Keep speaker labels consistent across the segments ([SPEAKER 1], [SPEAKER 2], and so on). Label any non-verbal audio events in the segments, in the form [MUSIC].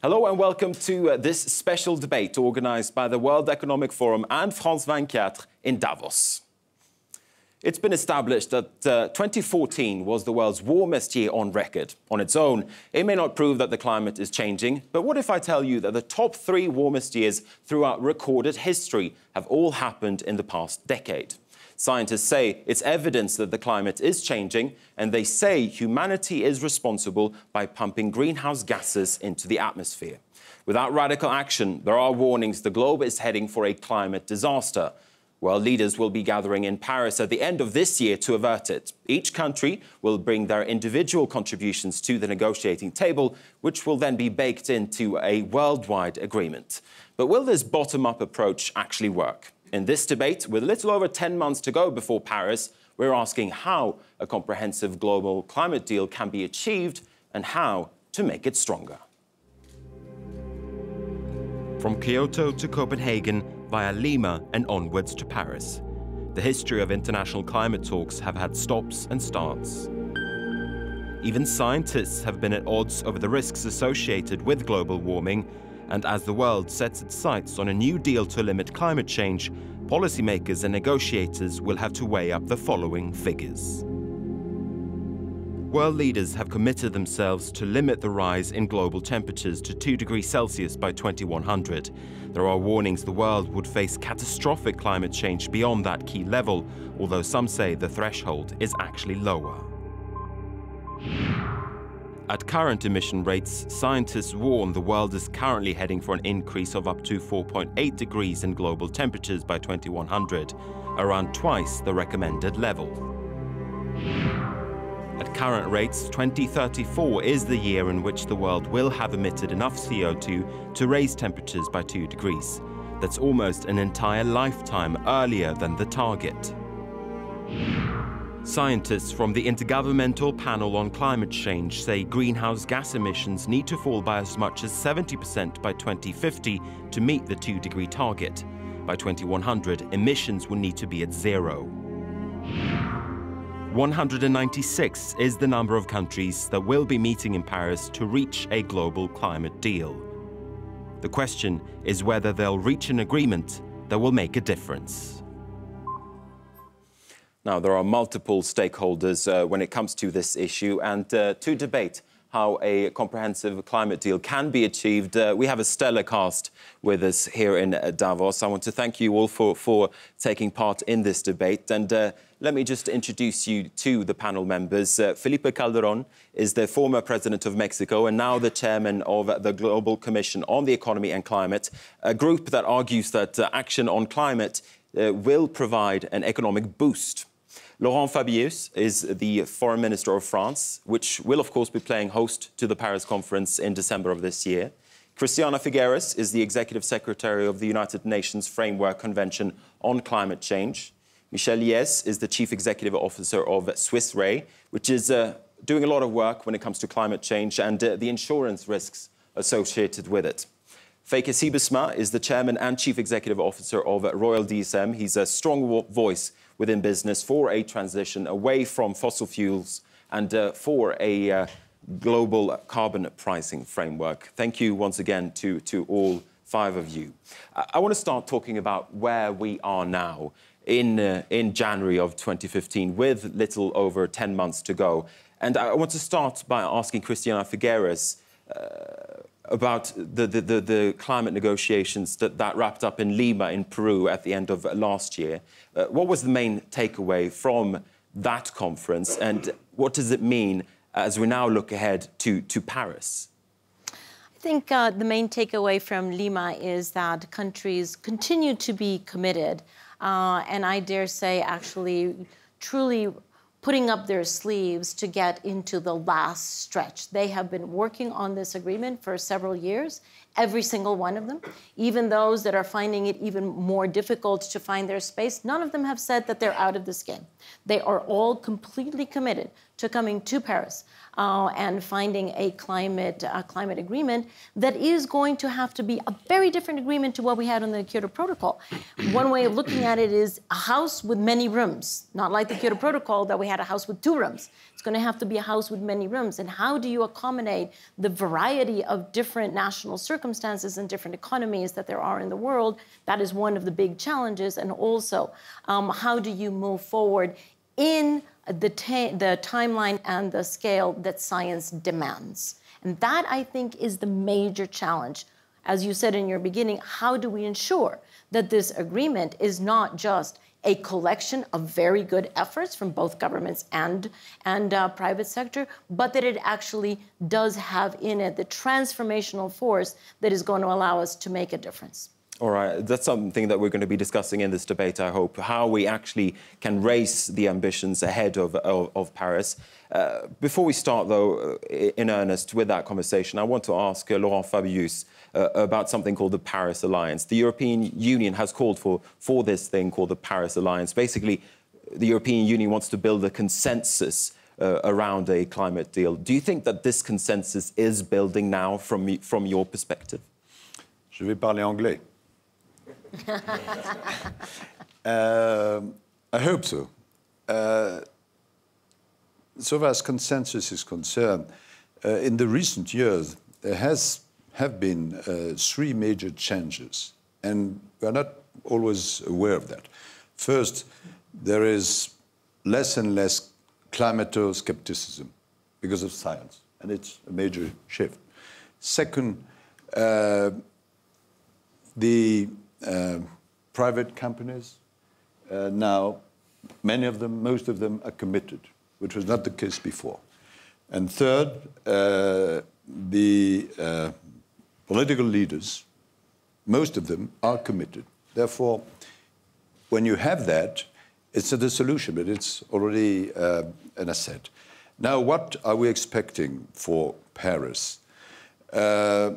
[SPEAKER 1] Hello and welcome to uh, this special debate organised by the World Economic Forum and France 24 in Davos. It's been established that uh, 2014 was the world's warmest year on record. On its own, it may not prove that the climate is changing, but what if I tell you that the top three warmest years throughout recorded history have all happened in the past decade? Scientists say it's evidence that the climate is changing, and they say humanity is responsible by pumping greenhouse gases into the atmosphere. Without radical action, there are warnings the globe is heading for a climate disaster. World leaders will be gathering in Paris at the end of this year to avert it. Each country will bring their individual contributions to the negotiating table, which will then be baked into a worldwide agreement. But will this bottom up approach actually work? In this debate, with a little over 10 months to go before Paris, we're asking how a comprehensive global climate deal can be achieved and how to make it stronger. From Kyoto to Copenhagen, via Lima and onwards to Paris, the history of international climate talks have had stops and starts. Even scientists have been at odds over the risks associated with global warming and as the world sets its sights on a new deal to limit climate change, policymakers and negotiators will have to weigh up the following figures. World leaders have committed themselves to limit the rise in global temperatures to 2 degrees Celsius by 2100. There are warnings the world would face catastrophic climate change beyond that key level, although some say the threshold is actually lower. At current emission rates, scientists warn the world is currently heading for an increase of up to 4.8 degrees in global temperatures by 2100, around twice the recommended level. At current rates, 2034 is the year in which the world will have emitted enough CO2 to raise temperatures by 2 degrees. That's almost an entire lifetime earlier than the target. Scientists from the Intergovernmental Panel on Climate Change say greenhouse gas emissions need to fall by as much as 70% by 2050 to meet the 2 degree target. By 2100, emissions will need to be at zero. 196 is the number of countries that will be meeting in Paris to reach a global climate deal. The question is whether they'll reach an agreement that will make a difference. Now, there are multiple stakeholders uh, when it comes to this issue, and uh, to debate how a comprehensive climate deal can be achieved. Uh, we have a stellar cast with us here in uh, Davos. I want to thank you all for, for taking part in this debate. And uh, let me just introduce you to the panel members. Uh, Felipe Calderon is the former president of Mexico and now the chairman of the Global Commission on the Economy and Climate, a group that argues that action on climate will provide an economic boost Laurent Fabius is the foreign minister of France, which will, of course, be playing host to the Paris conference in December of this year. Christiana Figueres is the executive secretary of the United Nations Framework Convention on Climate Change. Michel Liès is the chief executive officer of Swiss Re, which is uh, doing a lot of work when it comes to climate change and uh, the insurance risks associated with it. Feike Sijbesma is the chairman and chief executive officer of Royal DSM. He's a strong voice within business for a transition away from fossil fuels and uh, for a uh, global carbon pricing framework. Thank you once again to, to all five of you. I, I want to start talking about where we are now in, uh, in January of 2015 with little over 10 months to go. And I want to start by asking Christiana Figueres uh, about the, the, the, the, climate negotiations that, that wrapped up in Lima in Peru at the end of last year. Uh, what was the main takeaway from that conference and what does it mean as we now look ahead to, to Paris?
[SPEAKER 2] I think uh, the main takeaway from Lima is that countries continue to be committed, uh, and I dare say actually truly putting up their sleeves to get into the last stretch. They have been working on this agreement for several years, every single one of them. Even those that are finding it even more difficult to find their space, none of them have said that they're out of this game. They are all completely committed to coming to Paris uh, and finding a climate uh, climate agreement that is going to have to be a very different agreement to what we had on the Kyoto Protocol. One way of looking at it is a house with many rooms, not like the Kyoto Protocol that we had a house with two rooms. It's going to have to be a house with many rooms. And how do you accommodate the variety of different national circumstances and different economies that there are in the world? That is one of the big challenges. And also, um, how do you move forward in the, the timeline and the scale that science demands. And that, I think, is the major challenge. As you said in your beginning, how do we ensure that this agreement is not just a collection of very good efforts from both governments and, and uh, private sector, but that it actually does have in it the transformational force that is going to allow us to make a difference.
[SPEAKER 1] All right, that's something that we're going to be discussing in this debate, I hope, how we actually can raise the ambitions ahead of, of, of Paris. Uh, before we start, though, uh, in earnest with that conversation, I want to ask uh, Laurent Fabius uh, about something called the Paris Alliance. The European Union has called for, for this thing called the Paris Alliance. Basically, the European Union wants to build a consensus uh, around a climate deal. Do you think that this consensus is building now from, from your perspective?
[SPEAKER 3] Je vais parler anglais. Uh, I hope so. Uh, so far as consensus is concerned, uh, in the recent years, there has have been uh, three major changes, and we are not always aware of that. First, there is less and less climato-skepticism because of science, and it's a major shift. Second, uh, the uh, private companies uh, now, many of them, most of them are committed, which was not the case before. And third, uh, the uh, political leaders, most of them are committed. Therefore, when you have that, it's not a solution, but it's already uh, an asset. Now, what are we expecting for Paris? Uh,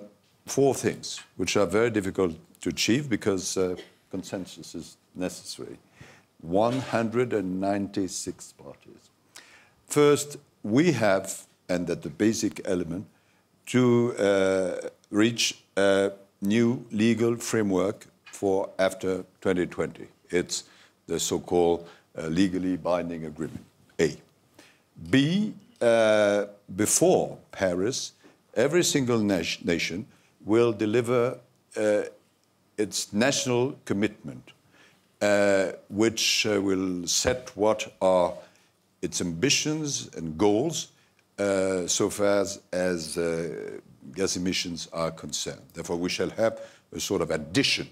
[SPEAKER 3] four things, which are very difficult to achieve because uh, consensus is necessary. 196 parties. First, we have, and that the basic element, to uh, reach a new legal framework for after 2020. It's the so-called uh, legally binding agreement, A. B, uh, before Paris, every single nation will deliver uh, its national commitment, uh, which uh, will set what are its ambitions and goals uh, so far as, as uh, gas emissions are concerned. Therefore, we shall have a sort of addition.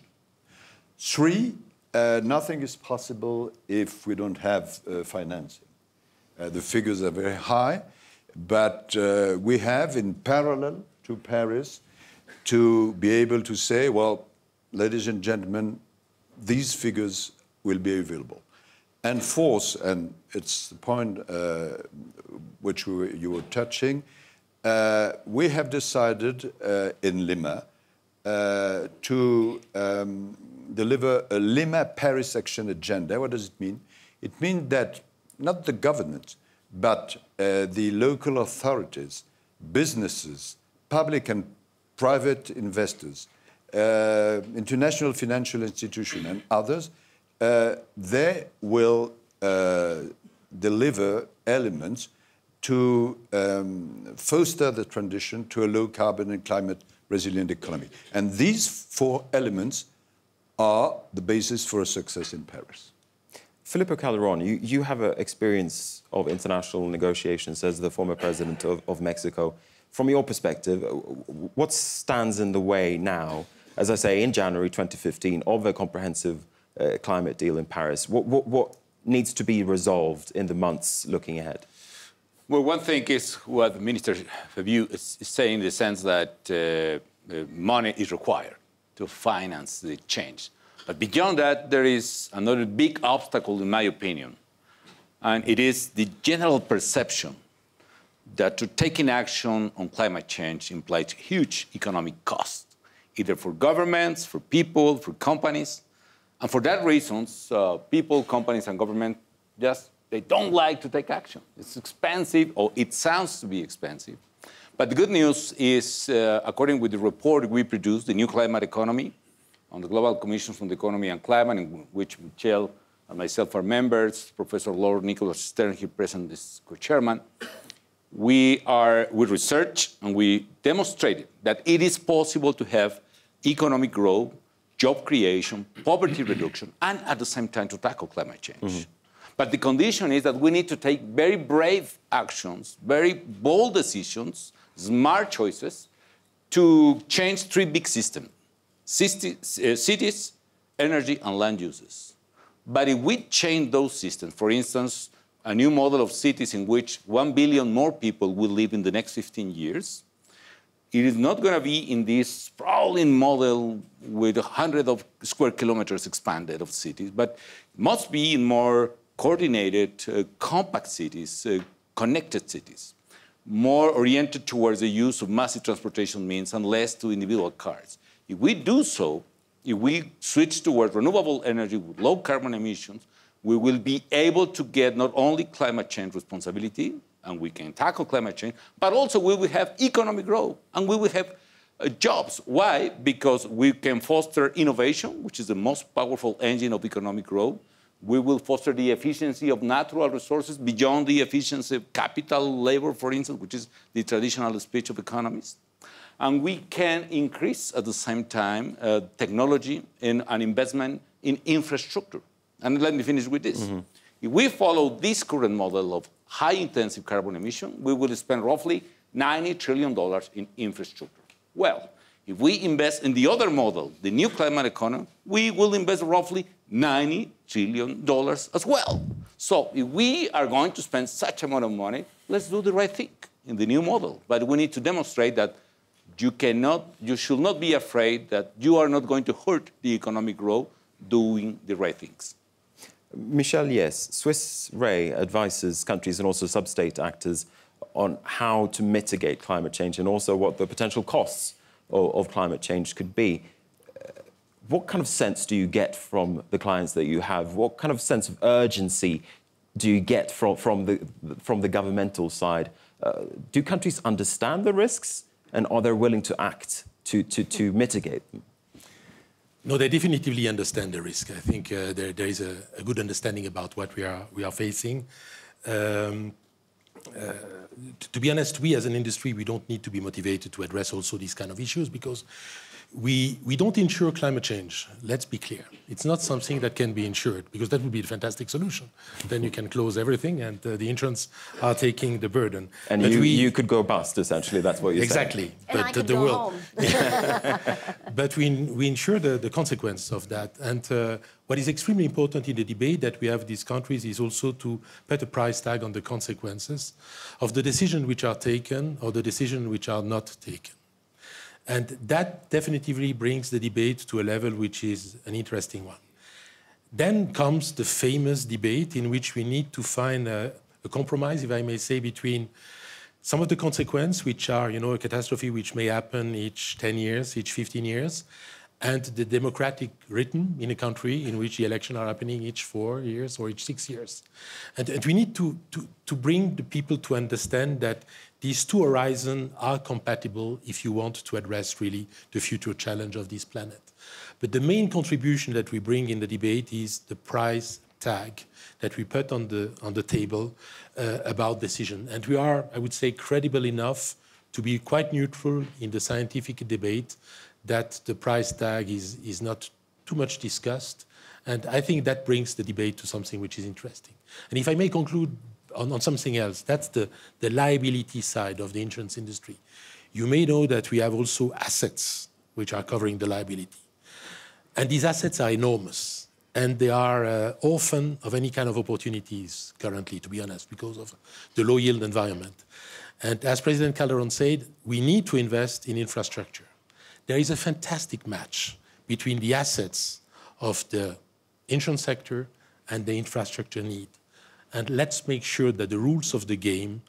[SPEAKER 3] Three, uh, nothing is possible if we don't have uh, financing. the figures are very high, but we have in parallel to Paris to be able to say, well, ladies and gentlemen, these figures will be available. And fourth, and it's the point uh, which we, you were touching, uh, we have decided uh, in Lima uh, to um, deliver a Lima Paris Action Agenda. What does it mean? It means that not the government, but uh, the local authorities, businesses, public and private investors, uh, international financial institution and others, uh, they will uh, deliver elements to um, foster the transition to a low carbon and climate resilient economy. And these four elements are the basis for a success in Paris.
[SPEAKER 1] Felipe Calderon, you, you have an experience of international negotiations as the former president of, of Mexico. From your perspective, what stands in the way now as I say, in January 2015 of a comprehensive uh, climate deal in Paris. What, what, what needs to be resolved in the months looking ahead?
[SPEAKER 4] Well, one thing is what Minister Fabius is saying in the sense that uh, uh, money is required to finance the change. But beyond that, there is another big obstacle, in my opinion, and it is the general perception that to taking action on climate change implies huge economic costs either for governments, for people, for companies. And for that reason, uh, people, companies, and government just they don't like to take action. It's expensive, or it sounds to be expensive. But the good news is, uh, according with the report we produced, the new climate economy, on the Global Commission on the Economy and Climate, in which Michel and myself are members, Professor Lord Nicholas Stern here present is co-chairman, we are, we research and we demonstrated that it is possible to have economic growth, job creation, poverty reduction, and at the same time to tackle climate change. Mm -hmm. But the condition is that we need to take very brave actions, very bold decisions, smart choices to change three big systems uh, cities, energy, and land uses. But if we change those systems, for instance, a new model of cities in which 1 billion more people will live in the next 15 years, it is not going to be in this sprawling model with hundreds of square kilometers expanded of cities, but must be in more coordinated, uh, compact cities, uh, connected cities, more oriented towards the use of massive transportation means and less to individual cars. If we do so, if we switch towards renewable energy with low carbon emissions, we will be able to get not only climate change responsibility, and we can tackle climate change, but also we will have economic growth and we will have uh, jobs. Why? Because we can foster innovation, which is the most powerful engine of economic growth. We will foster the efficiency of natural resources beyond the efficiency of capital, labor, for instance, which is the traditional speech of economists and we can increase at the same time uh, technology and an investment in infrastructure. And let me finish with this. Mm -hmm. If we follow this current model of high intensive carbon emission, we will spend roughly $90 trillion in infrastructure. Well, if we invest in the other model, the new climate economy, we will invest roughly $90 trillion as well. So if we are going to spend such amount of money, let's do the right thing in the new model. But we need to demonstrate that you cannot, you should not be afraid that you are not going to hurt the economic growth doing the right things.
[SPEAKER 1] Michel, yes, Swiss Re advises countries and also sub-state actors on how to mitigate climate change and also what the potential costs of, of climate change could be. Uh, what kind of sense do you get from the clients that you have? What kind of sense of urgency do you get from, from, the, from the governmental side? Uh, do countries understand the risks and are they willing to act to, to, to mitigate them?
[SPEAKER 5] No, they definitively understand the risk. I think uh, there, there is a, a, good understanding about what we are, we are facing. Um, uh, to be honest, we as an industry, we don't need to be motivated to address also these kind of issues because we, we don't insure climate change. Let's be clear. It's not something that can be insured because that would be a fantastic solution. then you can close everything and uh, the insurance are taking the burden.
[SPEAKER 1] And you, we, you, could go bust, essentially. That's what you're
[SPEAKER 5] exactly.
[SPEAKER 1] saying.
[SPEAKER 2] Exactly. But the, the
[SPEAKER 5] world. [LAUGHS] but we, we insure the, the consequence of that. And uh, what is extremely important in the debate that we have these countries is also to put a price tag on the consequences of the decisions which are taken or the decisions which are not taken. And that definitively brings the debate to a level which is an interesting one. Then comes the famous debate in which we need to find a, a compromise, if I may say, between some of the consequences, which are, you know, a catastrophe which may happen each 10 years, each 15 years, and the democratic rhythm in a country in which the elections are happening each four years or each six years. And, and we need to, to, to bring the people to understand that these two horizons are compatible if you want to address really the future challenge of this planet. But the main contribution that we bring in the debate is the price tag that we put on the, on the table uh, about decision. And we are, I would say, credible enough to be quite neutral in the scientific debate that the price tag is, is not too much discussed. And I think that brings the debate to something which is interesting. And if I may conclude on, on something else. That's the, the liability side of the insurance industry. You may know that we have also assets which are covering the liability. And these assets are enormous. And they are uh, often of any kind of opportunities currently, to be honest, because of the low yield environment. And as President Calderon said, we need to invest in infrastructure. There is a fantastic match between the assets of the insurance sector and the infrastructure need and let's make sure that the rules of the game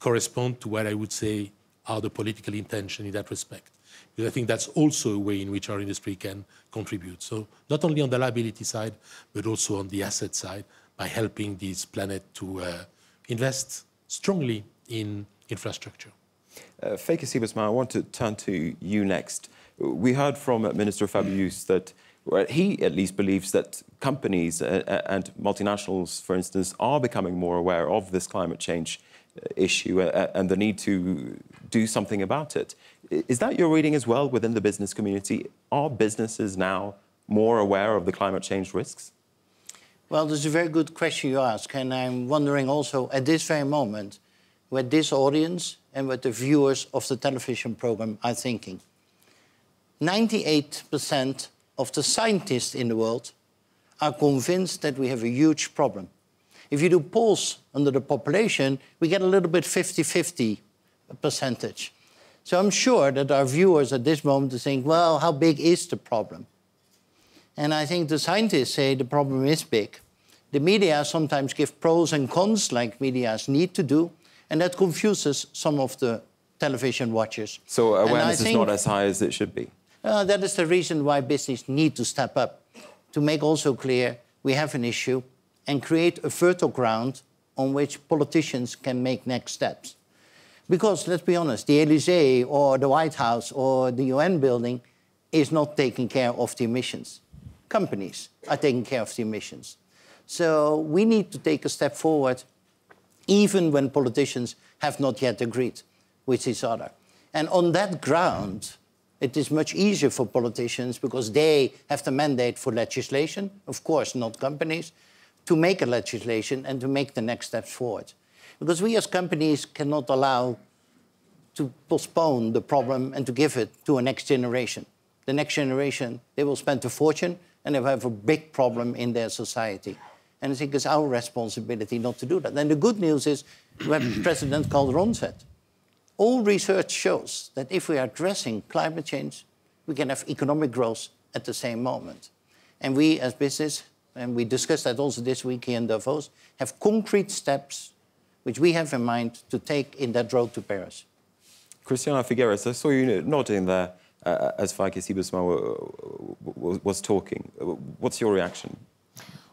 [SPEAKER 5] correspond to what I would say are the political intention in that respect. Because I think that's also a way in which our industry can contribute. So not only on the liability side, but also on the asset side by helping this planet to uh, invest strongly in infrastructure.
[SPEAKER 1] Uh, Sijbesma, I want to turn to you next. We heard from Minister Fabius that he at least believes that companies uh, uh, and multinationals, for instance, are becoming more aware of this climate change uh, issue and the need to do something about it. Is that your reading as well within the business community? Are businesses now more aware of the climate change risks?
[SPEAKER 6] Well, this is a very good question you ask, and I'm wondering also at this very moment what this audience and what the viewers of the television program are thinking. 98% of the scientists in the world are convinced that we have a huge problem. If you do polls under the population, we get a little bit 50-50 percentage. So I'm sure that our viewers at this moment are saying, well, how big is the problem? And I think the scientists say the problem is big. The media sometimes give pros and cons, like medias need to do, and that confuses some of the television watchers.
[SPEAKER 1] So awareness is not as high as it should be?
[SPEAKER 6] Uh, that is the reason why business need to step up, to make also clear we have an issue and create a fertile ground on which politicians can make next steps. Because let's be honest, the Elysee or the White House or the UN building is not taking care of the emissions. Companies are taking care of the emissions. So we need to take a step forward, even when politicians have not yet agreed with each other. And on that ground, it is much easier for politicians because they have the mandate for legislation, of course, not companies, to make a legislation and to make the next steps forward. Because we as companies cannot allow to postpone the problem and to give it to a next generation. The next generation, they will spend a fortune and they will have a big problem in their society. And I think it's our responsibility not to do that. And the good news is what President Calderon said. All research shows that if we are addressing climate change, we can have economic growth at the same moment. And we as business, and we discussed that also this week here in Davos, have concrete steps which we have in mind to take in that road to Paris.
[SPEAKER 1] Christiana Figueres, I saw you nodding there uh, as Feike Sijbesma was talking. What's your reaction?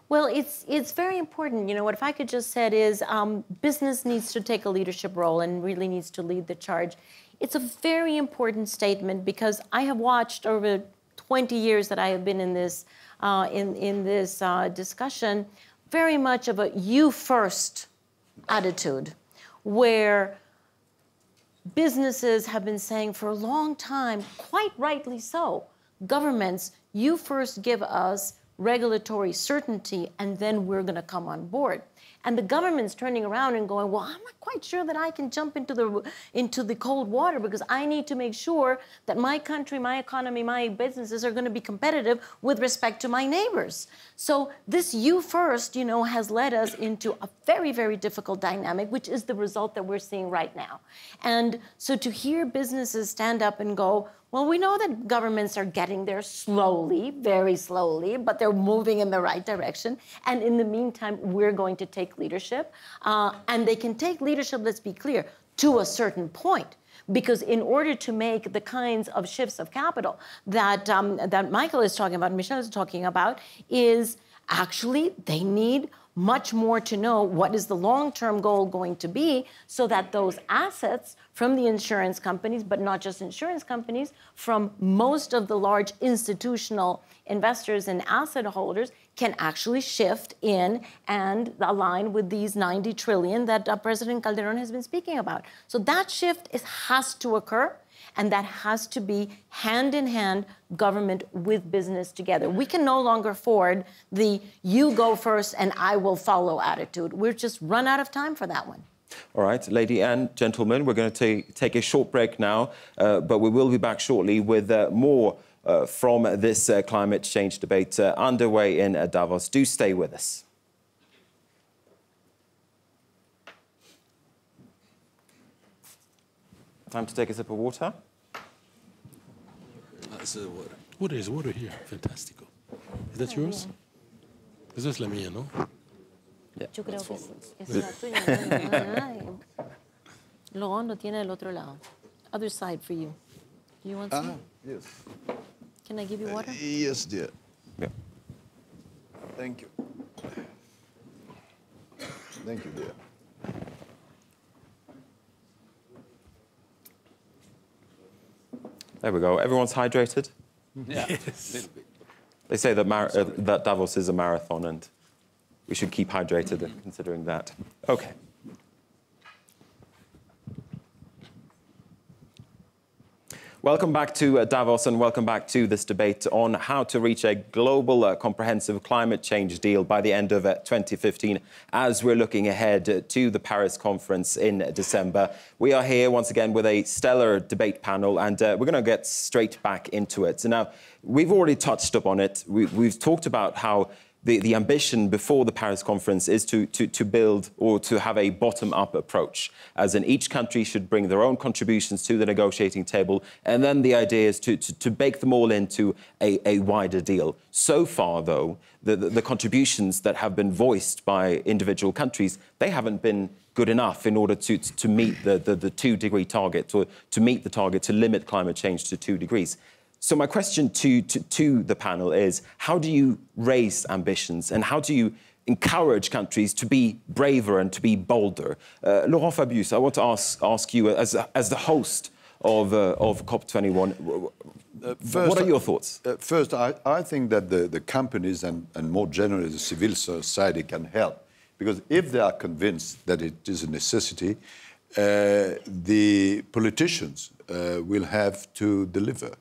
[SPEAKER 2] Well, it's it's very important. You know, what if I could just said is um, business needs to take a leadership role and really needs to lead the charge. It's a very important statement because I have watched over 20 years that I have been in this uh, in in this uh, discussion, very much of a you first attitude, where businesses have been saying for a long time, quite rightly so, governments, you first give us regulatory certainty, and then we're going to come on board. And the government's turning around and going, well, I'm not quite sure that I can jump into the into the cold water because I need to make sure that my country, my economy, my businesses are going to be competitive with respect to my neighbors. So this you first, you know, has led us into a very, very difficult dynamic, which is the result that we're seeing right now. And so to hear businesses stand up and go, well, we know that governments are getting there slowly, very slowly, but they're moving in the right direction. And in the meantime, we're going to take leadership. Uh, and they can take leadership, let's be clear, to a certain point. Because in order to make the kinds of shifts of capital that, um, that Michael is talking about, Michel is talking about, is actually they need much more to know what is the long-term goal going to be so that those assets from the insurance companies, but not just insurance companies, from most of the large institutional investors and asset holders can actually shift in and align with these 90 trillion that uh, President Calderon has been speaking about. So that shift is, has to occur and that has to be hand in hand government with business together. We can no longer afford the you go first and I will follow attitude. We're just run out of time for that one.
[SPEAKER 1] All right, lady and gentlemen, we're going to take a short break now, uh, but we will be back shortly with uh, more from this uh, climate change debate uh, underway in uh, Davos. Do stay with us. Time to take a sip of water.
[SPEAKER 5] That's uh, water. Water is water here. Fantastico. Is that yours? Is this la mía, no?
[SPEAKER 2] Yeah. Yo creo que es la tuya. Luego lo tiene del otro lado. Other side for you. You want some?
[SPEAKER 3] Ah, yes.
[SPEAKER 2] Can I give you water?
[SPEAKER 3] Yes, dear.
[SPEAKER 1] Yeah.
[SPEAKER 3] Thank you. Thank you, dear.
[SPEAKER 1] There we go. Everyone's hydrated.
[SPEAKER 4] Yeah, a [LAUGHS] little bit.
[SPEAKER 1] They say that, mar- uh, that Davos is a marathon, and we should keep hydrated considering that. Okay. Welcome back to uh, Davos and welcome back to this debate on how to reach a global uh, comprehensive climate change deal by the end of uh, 2015 as we're looking ahead to the Paris conference in December. We are here once again with a stellar debate panel and uh, we're going to get straight back into it. So now, we've already touched upon it. We, we've talked about how the, the ambition before the Paris conference is to, to, to build or to have a bottom up approach, as in each country should bring their own contributions to the negotiating table. And then the idea is to, to, to bake them all into a, a wider deal. So far, though, the, the, the contributions that have been voiced by individual countries, they haven't been good enough in order to, to meet the, the, the two degree target, or to meet the target to limit climate change to two degrees. So my question to, to, to, the panel is, how do you raise ambitions and how do you encourage countries to be braver and to be bolder? Uh, Laurent Fabius, I want to ask, ask you, as, as the host of, uh, of COP21, uh, first, what are your thoughts?
[SPEAKER 3] Uh, first, I, I, think that the, the companies and, and more generally the civil society can help. Because if they are convinced that it is a necessity, uh, the politicians uh, will have to deliver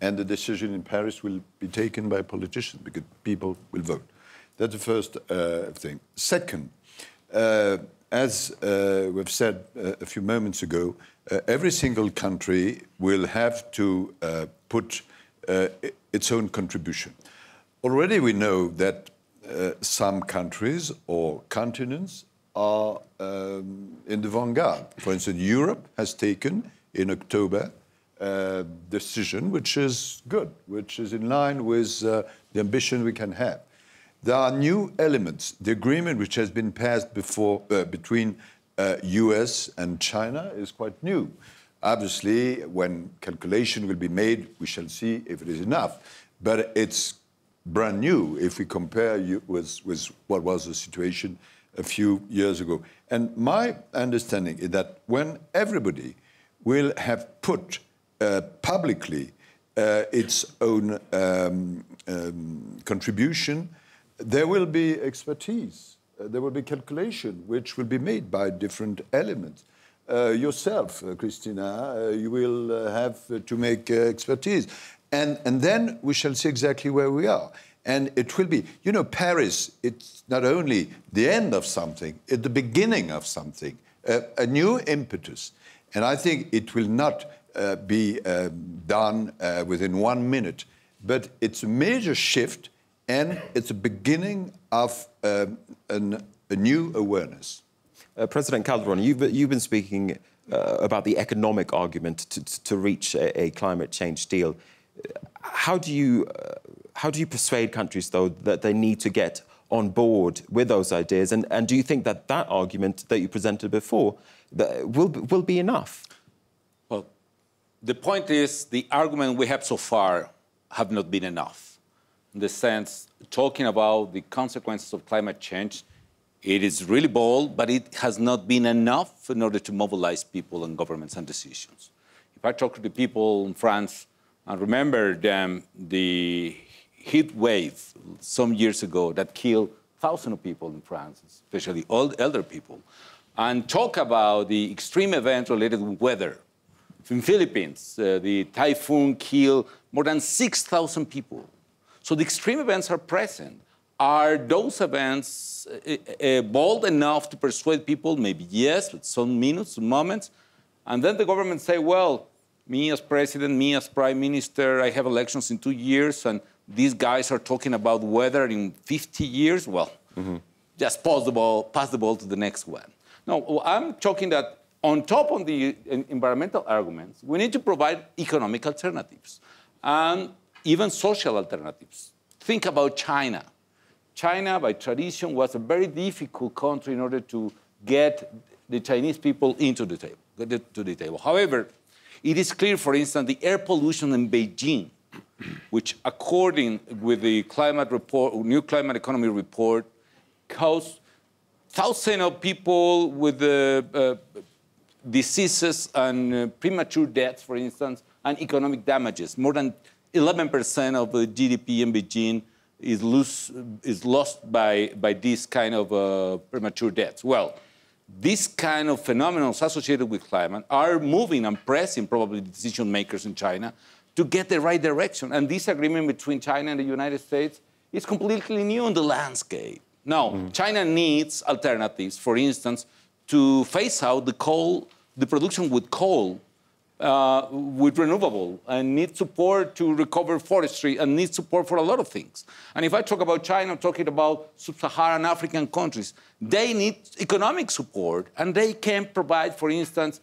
[SPEAKER 3] and the decision in Paris will be taken by politicians because people will vote. That's the first uh, thing. Second, uh, as uh, we've said uh, a few moments ago, uh, every single country will have to uh, put its own contribution. Already we know that some countries or continents are um, in the vanguard. For instance, Europe has taken in October uh, decision, which is good, which is in line with uh, the ambition we can have. There are new elements. The agreement which has been passed before uh, between US uh, and China is quite new. Obviously, when calculation will be made, we shall see if it is enough. But it's brand new if we compare with, with what was the situation a few years ago. And my understanding is that when everybody will have put publicly uh, its own um, um, contribution, there will be expertise, uh, there will be calculation, which will be made by different elements. Uh, yourself, uh, Christina, you will have to make expertise. And, and then we shall see exactly where we are. And it will be, you know, Paris, it's not only the end of something, it's the beginning of something, a new impetus. And I think it will not uh, be uh, done uh, within one minute. But it's a major shift and it's a beginning of um, an, a new awareness.
[SPEAKER 1] Uh, President Calderon, you've, you've been speaking uh, about the economic argument to, to reach a, a, climate change deal. How do, you, uh, how do you persuade countries, though, that they need to get on board with those ideas? And, and do you think that that argument that you presented before will, will be enough?
[SPEAKER 4] The point is the argument we have so far have not been enough. In the sense, talking about the consequences of climate change, it is really bold, but it has not been enough in order to mobilize people and governments and decisions. If I talk to the people in France and remember them, the heat wave some years ago that killed thousands of people in France, especially old elder people, and talk about the extreme events related with weather, in Philippines, uh, the typhoon killed more than 6,000 people. So the extreme events are present. Are those events uh, uh, bold enough to persuade people? Maybe yes, with some minutes, some moments. And then the government say, well, me as president, me as prime minister, I have elections in two years, and these guys are talking about weather in 50 years. Well, mm -hmm. just pass the ball, pass the ball to the next one. No, I'm talking that on top of the environmental arguments, we need to provide economic alternatives and even social alternatives. Think about China. China, by tradition, was a very difficult country in order to get the Chinese people into the table, to the table. However, it is clear, for instance, the air pollution in Beijing, [CLEARS THROAT] which, according with the climate report, new climate economy report, caused thousands of people with uh, diseases and uh, premature deaths, for instance, and economic damages. More than 11% of the GDP in Beijing is, lose, is lost by, by this kind of uh, premature deaths. Well, these kind of phenomena associated with climate are moving and pressing probably decision makers in China to get the right direction. And this agreement between China and the United States is completely new in the landscape. Now, mm. China needs alternatives, for instance, to phase out the coal, the production with coal uh, with renewable and need support to recover forestry and need support for a lot of things. And if I talk about China, I'm talking about sub-Saharan African countries. They need economic support and they can provide, for instance,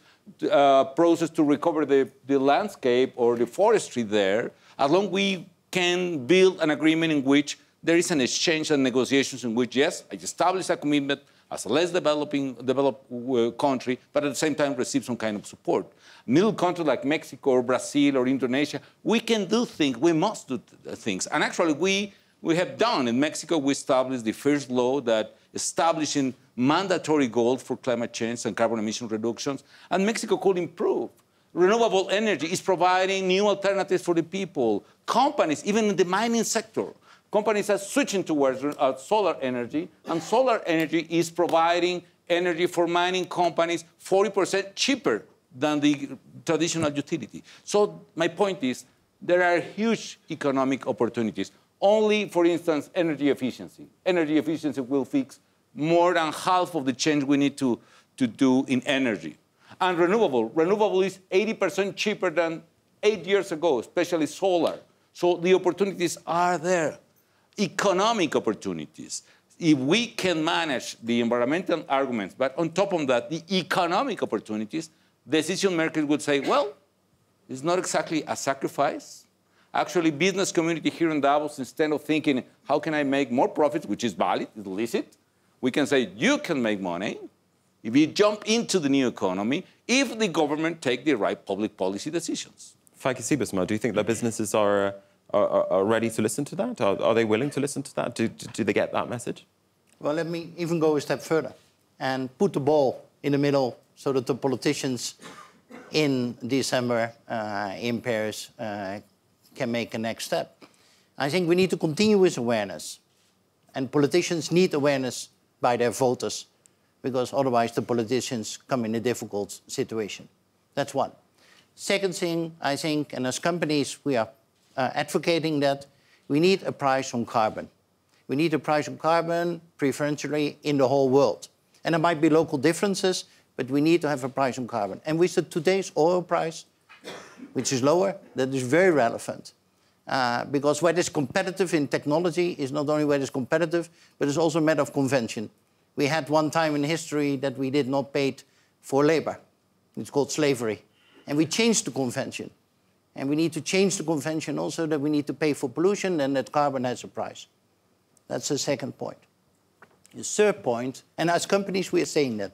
[SPEAKER 4] uh, process to recover the, the landscape or the forestry there, as long we can build an agreement in which there is an exchange and negotiations in which, yes, I establish a commitment, as a less developing developed uh, country, but at the same time receive some kind of support. Middle countries like Mexico or Brazil or Indonesia, we can do things, we must do things. And actually, we, we have done. In Mexico, we established the first law that establishing mandatory goals for climate change and carbon emission reductions, and Mexico could improve. Renewable energy is providing new alternatives for the people. Companies, even in the mining sector, companies are switching towards uh, solar energy, and solar energy is providing energy for mining companies 40% cheaper than the traditional utility. So my point is, there are huge economic opportunities. Only, for instance, energy efficiency. Energy efficiency will fix more than half of the change we need to, to do in energy. And renewable. Renewable is 80% cheaper than eight years ago, especially solar. So the opportunities are there economic opportunities. If we can manage the environmental arguments, but on top of that, the economic opportunities, decision makers would say, well, it's not exactly a sacrifice. Actually, business community here in Davos, instead of thinking, how can I make more profits, which is valid, it's licit, we can say, you can make money if you jump into the new economy, if the government take the right public policy decisions.
[SPEAKER 1] Feike Sijbesma, do you think that businesses are uh, are, are, ready to listen to that? Are, are, they willing to listen to that? Do, do they get that message?
[SPEAKER 6] Well, let me even go a step further and put the ball in the middle so that the politicians in December uh, in Paris uh, can make a next step. I think we need to continue with awareness. And politicians need awareness by their voters because otherwise the politicians come in a difficult situation. That's one. Second thing, I think, and as companies, we are uh, advocating that we need a price on carbon. We need a price on carbon preferentially in the whole world. And there might be local differences, but we need to have a price on carbon. And with the, today's oil price, which is lower, that is very relevant. Uh, because what is competitive in technology is not only what is competitive, but it's also a matter of convention. We had one time in history that we did not pay for labor. It's called slavery. And we changed the convention. And we need to change the convention also that we need to pay for pollution and that carbon has a price. That's the second point. The third point, and as companies we are saying that,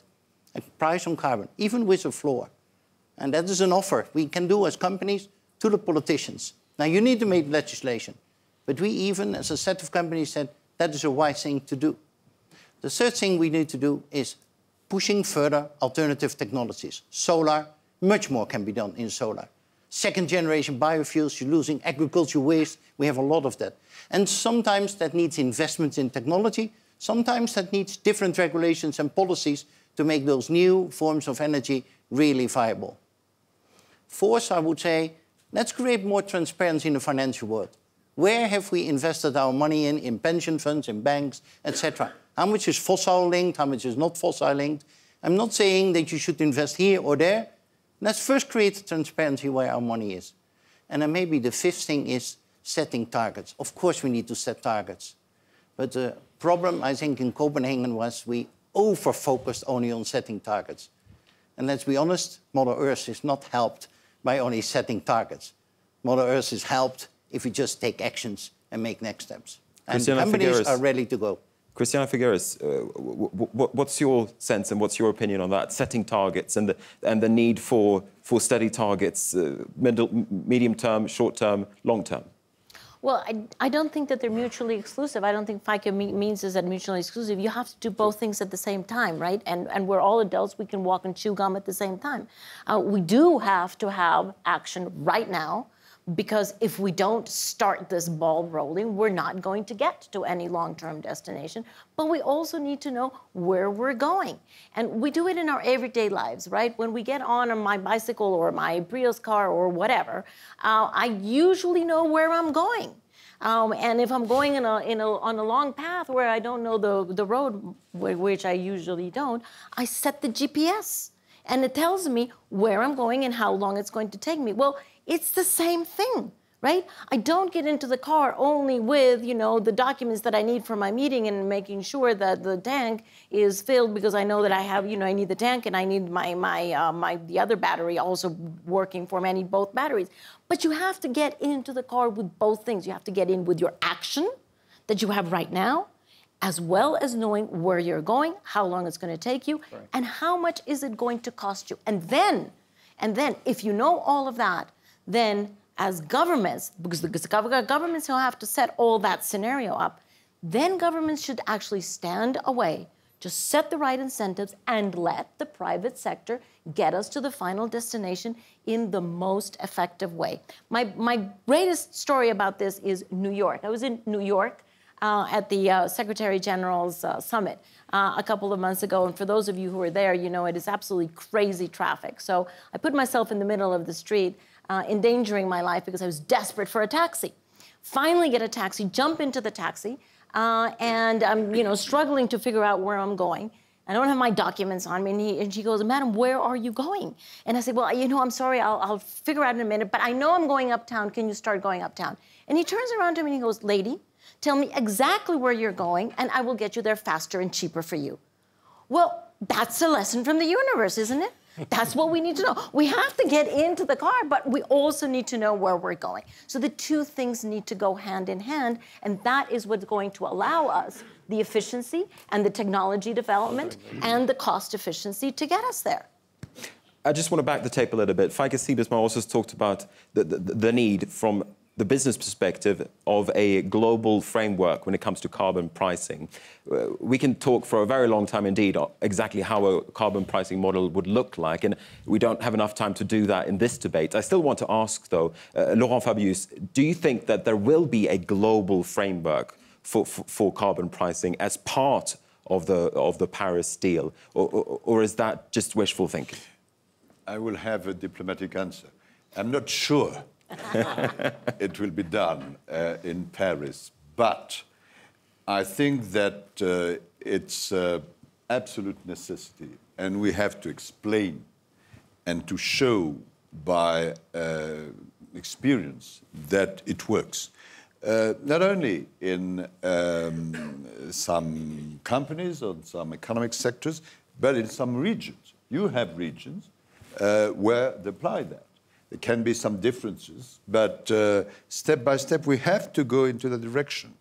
[SPEAKER 6] a price on carbon, even with a floor. And that is an offer we can do as companies to the politicians. Now you need to make legislation, but we even, as a set of companies, said that is a wise thing to do. The third thing we need to do is pushing further alternative technologies. Solar, much more can be done in solar second generation biofuels, you're losing agriculture waste. We have a lot of that. And sometimes that needs investments in technology. Sometimes that needs different regulations and policies to make those new forms of energy really viable. Fourth, I would say, let's create more transparency in the financial world. Where have we invested our money in, in pension funds, in banks, etc.? How much is fossil linked, how much is not fossil linked? I'm not saying that you should invest here or there, Let's first create transparency where our money is. And then maybe the fifth thing is setting targets. Of course, we need to set targets. But the problem, I think, in Copenhagen was we over-focused only on setting targets. And let's be honest, Mother Earth is not helped by only setting targets. Mother Earth is helped if we just take actions and make next steps. And Christiana companies Figueres. are ready to go.
[SPEAKER 1] Christiana Figueres, uh, what's your sense and what's your opinion on that? Setting targets and the, and the need for, for steady targets, uh, middle, medium term, short term, long term?
[SPEAKER 2] Well, I, I don't think that they're mutually exclusive. I don't think Feike me- means is that mutually exclusive. You have to do both things at the same time, right? And and we're all adults. We can walk and chew gum at the same time. Uh, we do have to have action right now because if we don't start this ball rolling, we're not going to get to any long term destination. But we also need to know where we're going. And we do it in our everyday lives, right? When we get on my bicycle or my Prius car or whatever, uh, I usually know where I'm going. Um, and if I'm going in a, in a, on a long path where I don't know the, the road, which I usually don't, I set the GPS and it tells me where I'm going and how long it's going to take me. Well, it's the same thing, right? I don't get into the car only with, you know, the documents that I need for my meeting and making sure that the tank is filled because I know that I have, you know, I need the tank and I need my my uh, my the other battery also working for me. I need both batteries. But you have to get into the car with both things. You have to get in with your action that you have right now as well as knowing where you're going, how long it's going to take you, right. and how much is it going to cost you. And then, and then if you know all of that, then as governments, because the governments will have to set all that scenario up, then governments should actually stand away, just set the right incentives, and let the private sector get us to the final destination in the most effective way. My, my greatest story about this is New York. I was in New York uh, at the uh, Secretary General's uh, summit uh, a couple of months ago. And for those of you who were there, you know it is absolutely crazy traffic. So I put myself in the middle of the street uh, endangering my life because I was desperate for a taxi. Finally, get a taxi, jump into the taxi, uh, and I'm, you know, struggling to figure out where I'm going. I don't have my documents on me. And, he, and she goes, Madam, where are you going? And I said, Well, you know, I'm sorry, I'll, I'll figure out in a minute, but I know I'm going uptown. Can you start going uptown? And he turns around to me and he goes, Lady, tell me exactly where you're going, and I will get you there faster and cheaper for you. Well, that's a lesson from the universe, isn't it? That's what we need to know. We have to get into the car, but we also need to know where we're going. So the two things need to go hand in hand, and that is what's going to allow us the efficiency and the technology development and the cost efficiency to get us there.
[SPEAKER 1] I just want to back the tape a little bit. Feike Sijbesma also talked about the, the, the need from the business perspective of a global framework when it comes to carbon pricing. Uh, we can talk for a very long time indeed exactly how a carbon pricing model would look like, and we don't have enough time to do that in this debate. I still want to ask, though, uh, Laurent Fabius, do you think that there will be a global framework for, for, for carbon pricing as part of the, of the Paris deal, or, or, or is that just wishful thinking?
[SPEAKER 3] I will have a diplomatic answer. I'm not sure [LAUGHS] it will be done uh, in Paris. But I think that uh, it's uh, absolute necessity, and we have to explain and to show by uh, experience that it works. Uh, not only in um, some companies or some economic sectors, but in some regions. You have regions uh, where they apply that. There can be some differences, but uh, step by step, we have to go into the direction.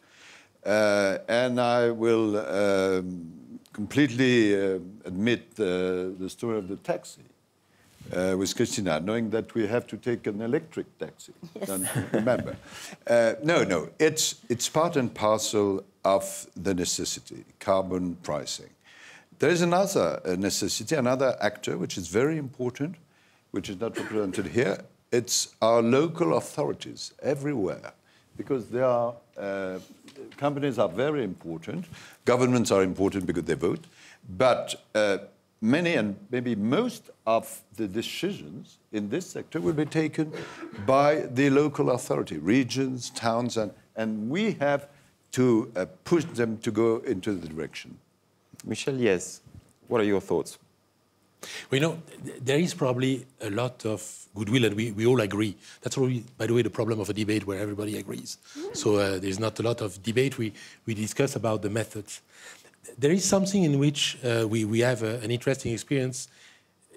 [SPEAKER 3] Uh, and I will um, completely uh, admit the, the, story of the taxi uh, with Christiana, knowing that we have to take an electric taxi. Yes. remember. Uh, no, no, it's, it's part and parcel of the necessity, carbon pricing. There is another uh, necessity, another actor, which is very important, which is not represented here, it's our local authorities everywhere, because are, uh, companies are very important, governments are important because they vote, but uh, many and maybe most of the decisions in this sector will be taken by the local authority, regions, towns, and, and we have to uh, push them to go into the direction.
[SPEAKER 1] Michel, yes. What are your thoughts?
[SPEAKER 5] Well, you know, there is probably a lot of goodwill, and we, we all agree. That's probably, by the way, the problem of a debate where everybody agrees. So uh, there's not a lot of debate. We, we discuss about the methods. There is something in which uh, we, we have a, an interesting experience.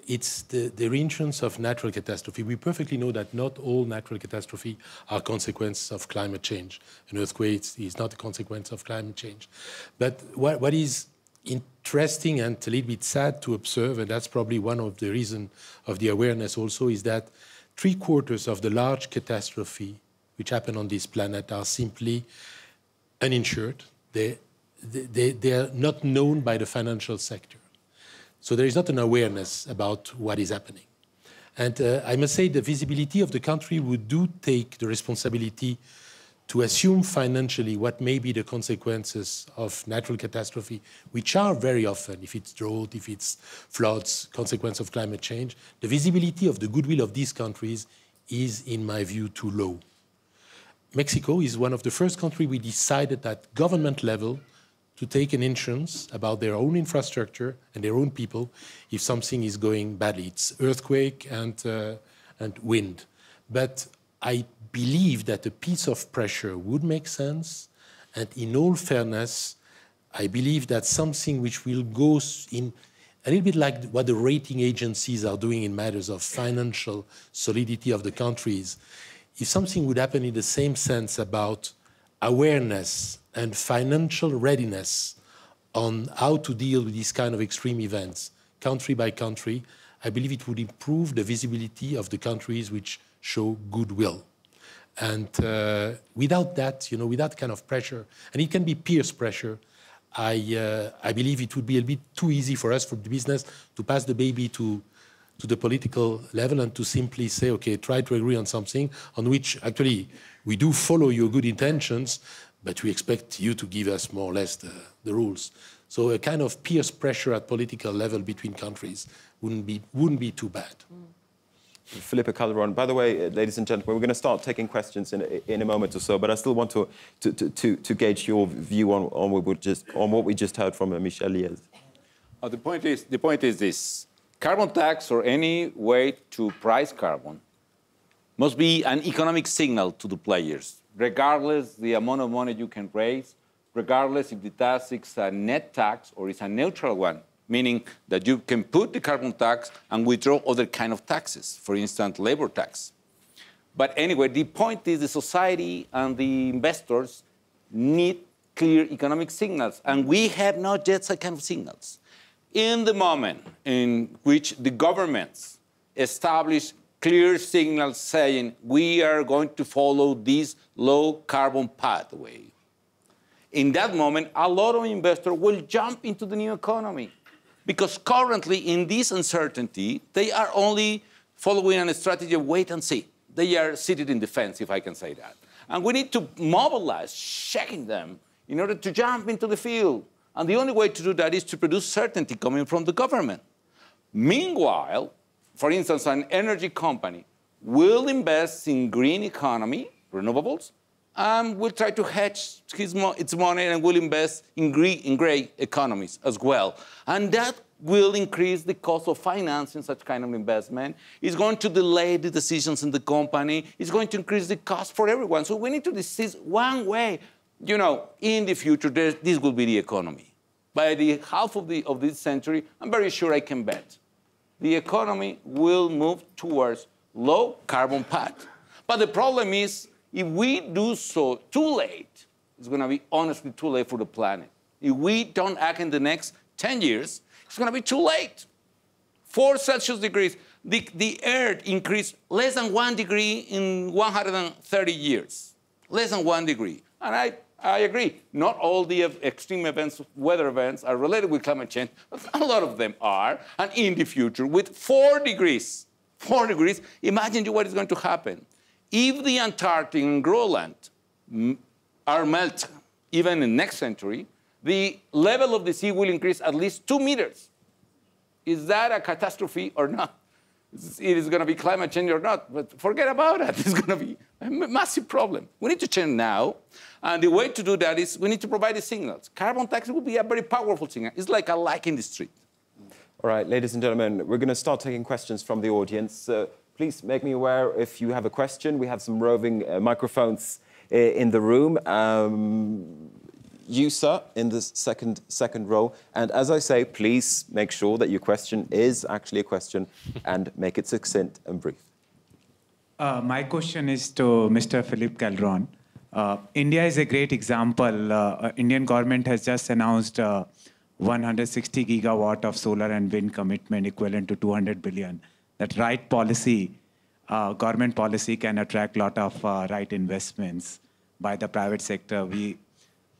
[SPEAKER 5] It's the, the reinsurance of natural catastrophe. We perfectly know that not all natural catastrophe are consequences of climate change. An earthquake is not a consequence of climate change. But what, what is interesting and a little bit sad to observe, and that's probably one of the reasons of the awareness also, is that three quarters of the large catastrophe which happen on this planet are simply uninsured. They, they, they are not known by the financial sector. So there is not an awareness about what is happening. And uh, I must say the visibility of the country would do take the responsibility to assume financially what may be the consequences of natural catastrophe, which are very often, if it's drought, if it's floods, consequence of climate change, the visibility of the goodwill of these countries is, in my view, too low. Mexico is one of the first countries we decided at government level to take an insurance about their own infrastructure and their own people if something is going badly. It's earthquake and, uh, and wind. But I believe that a piece of pressure would make sense. And in all fairness, I believe that something which will go in a little bit like what the rating agencies are doing in matters of financial solidity of the countries. If something would happen in the same sense about awareness and financial readiness on how to deal with these kind of extreme events, country by country, I believe it would improve the visibility of the countries which show goodwill. And uh, without that, you know, without kind of pressure, and it can be peers pressure, I, uh, I believe it would be a bit too easy for us, for the business, to pass the baby to, to the political level and to simply say, okay, try to agree on something on which actually we do follow your good intentions, but we expect you to give us more or less the, the rules. So a kind of peers pressure at political level between countries wouldn't be, wouldn't be too bad. Mm.
[SPEAKER 1] Felipe Calderón. By the way, uh, ladies and gentlemen, we're going to start taking questions in a, in a moment or so, but I still want to, to, to, to gauge your view on, on, what we just, on what we just heard from uh, Michel Liès.
[SPEAKER 4] Uh, the, point is, the point is this. Carbon tax or any way to price carbon must be an economic signal to the players, regardless the amount of money you can raise, regardless if the tax is a net tax or it's a neutral one meaning that you can put the carbon tax and withdraw other kind of taxes, for instance, labor tax. But anyway, the point is the society and the investors need clear economic signals, and we have not yet such kind of signals. In the moment in which the governments establish clear signals saying we are going to follow this low carbon pathway, in that moment, a lot of investors will jump into the new economy because currently, in this uncertainty, they are only following a strategy of wait and see. They are seated in defense, if I can say that. And we need to mobilize, checking them, in order to jump into the field. And the only way to do that is to produce certainty coming from the government. Meanwhile, for instance, an energy company will invest in green economy, renewables, Um, and will try to hedge his, its money and will invest in gray, in gray economies as well. And that will increase the cost of financing such kind of investment. It's going to delay the decisions in the company. It's going to increase the cost for everyone. So we need to decide one way. You know, in the future, this will be the economy. By the half of, the, of this century, I'm very sure I can bet the economy will move towards low carbon path. But the problem is if we do so too late, it's going to be honestly too late for the planet. If we don't act in the next 10 years, it's going to be too late. Four Celsius degrees, the, the Earth increased less than one degree in 130 years. Less than one degree. And I, I agree, not all the extreme events, weather events, are related with climate change, but a lot of them are. And in the future, with four degrees, four degrees, imagine what is going to happen. If the Antarctic and Greenland are melted, even in next century, the level of the sea will increase at least two meters. Is that a catastrophe or not? It is going to be climate change or not, but forget about it. [LAUGHS] It's going to be a massive problem. We need to change now, and the way to do that is we need to provide the signals. Carbon tax will be a very powerful signal. It's like a light in the street.
[SPEAKER 1] All right, ladies and gentlemen, we're going to start taking questions from the audience. Uh, please make me aware if you have a question. We have some roving uh, microphones uh, in the room. Um, you, sir, in the second, second row. And as I say, please make sure that your question is actually a question [LAUGHS] and make it succinct and brief.
[SPEAKER 7] Uh, my question is to Mr. Philip Calderón. Uh, India is a great example. Uh, uh Indian government has just announced uh, 160 gigawatt of solar and wind commitment equivalent to 200 billion that right policy uh, government policy can attract a lot of uh, right investments by the private sector. We,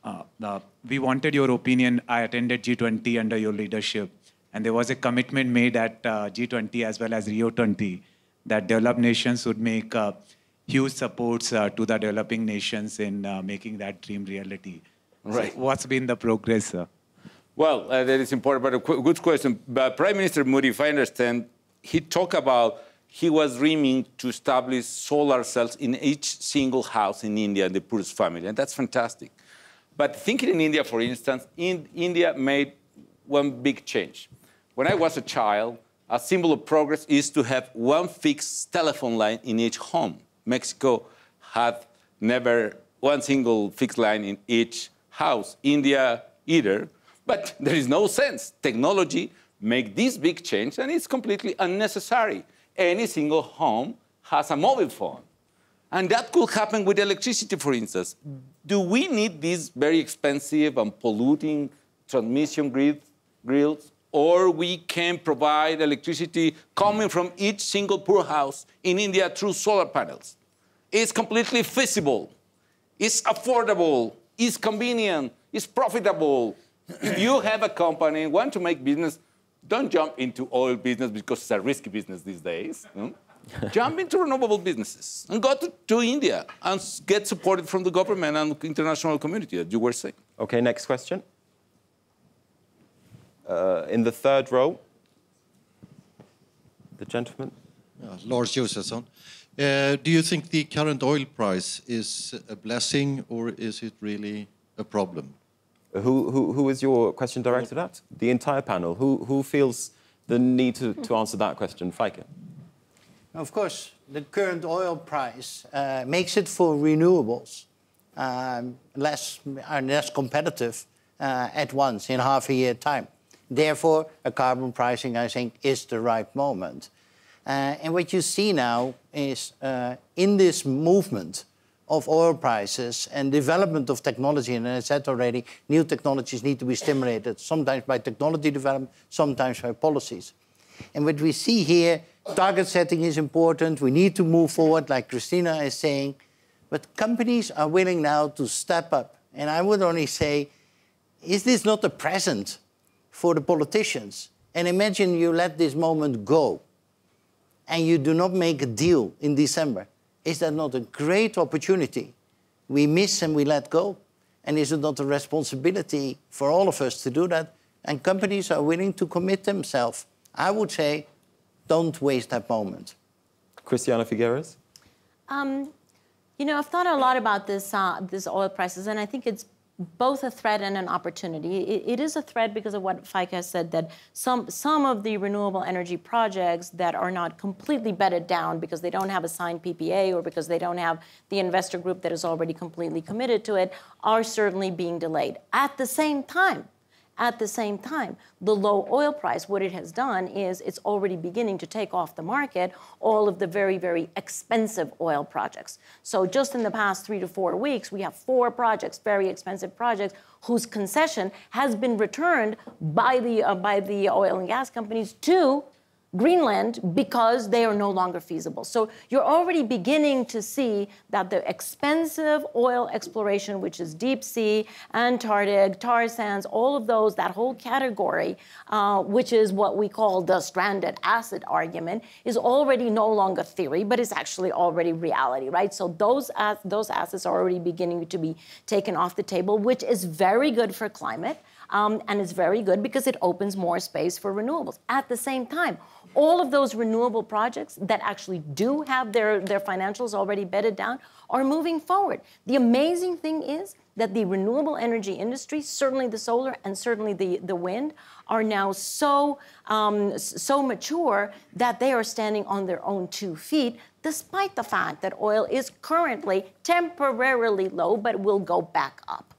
[SPEAKER 7] uh, we wanted your opinion. I attended G20 under your leadership, and there was a commitment made at uh, G20 as well as Rio 20 that developed nations would make uh, huge supports uh, to the developing nations in making that dream reality. Right. So what's been the progress, sir?
[SPEAKER 4] Well, that is important, but a good question. But Prime Minister Modi, if I understand, he talked about he was dreaming to establish solar cells in each single house in India, in the poorest family, and that's fantastic. But thinking in India, for instance, in India made one big change. When I was a child, a symbol of progress is to have one fixed telephone line in each home. Mexico had never one single fixed line in each house. India either. But [LAUGHS] there is no sense. Technology make this big change, and it's completely unnecessary. Any single home has a mobile phone. And that could happen with electricity, for instance. Do we need these very expensive and polluting transmission grid, grills? Or we can provide electricity coming from each single poor house in India through solar panels. It's completely feasible. It's affordable. It's convenient. It's profitable if you have a company want to make business, don't jump into oil business because it's a risky business these days. Hmm? [LAUGHS] jump into renewable businesses and go to, to, India and get supported from the government and international community, as you were saying.
[SPEAKER 1] OK, next question. Uh, in the third row, the gentleman.
[SPEAKER 8] Uh, Lars Josefsson. Uh, do you think the current oil price is a blessing or is it really a problem?
[SPEAKER 1] Who, who, who is your question directed at? The entire panel. Who, who feels the need to, to answer that question? Feike.
[SPEAKER 6] Of course, the current oil price uh, makes it for renewables um, less, less competitive uh, at once in half a year time. Therefore, a carbon pricing, I think, is the right moment. Uh, and what you see now is uh, in this movement, of oil prices and development of technology. And as I said already, new technologies need to be stimulated, sometimes by technology development, sometimes by policies. And what we see here, target setting is important. We need to move forward, like Christiana is saying. But companies are willing now to step up. And I would only say, is this not a present for the politicians? And imagine you let this moment go and you do not make a deal in December is that not a great opportunity we miss and we let go? And is it not a responsibility for all of us to do that? And companies are willing to commit themselves. I would say, don't waste that moment.
[SPEAKER 1] Christiana Figueres?
[SPEAKER 2] Um, you know, I've thought a lot about this, uh, this oil prices, and I think it's both a threat and an opportunity. It, it is a threat because of what Feike has said that some some of the renewable energy projects that are not completely bedded down because they don't have a signed PPA or because they don't have the investor group that is already completely committed to it are certainly being delayed. At the same time, at the same time, the low oil price, what it has done is it's already beginning to take off the market all of the very, very expensive oil projects. So just in the past three to four weeks, we have four projects, very expensive projects, whose concession has been returned by the, uh, by the oil and gas companies to Greenland because they are no longer feasible. So you're already beginning to see that the expensive oil exploration, which is deep sea, Antarctic, tar sands, all of those, that whole category, uh, which is what we call the stranded asset argument, is already no longer theory, but is actually already reality, right? So those, those assets are already beginning to be taken off the table, which is very good for climate. Um, and it's very good because it opens more space for renewables. At the same time, all of those renewable projects that actually do have their, their financials already bedded down are moving forward. The amazing thing is that the renewable energy industry, certainly the solar and certainly the, the wind, are now so, um, so mature that they are standing on their own two feet, despite the fact that oil is currently temporarily low but will go back up.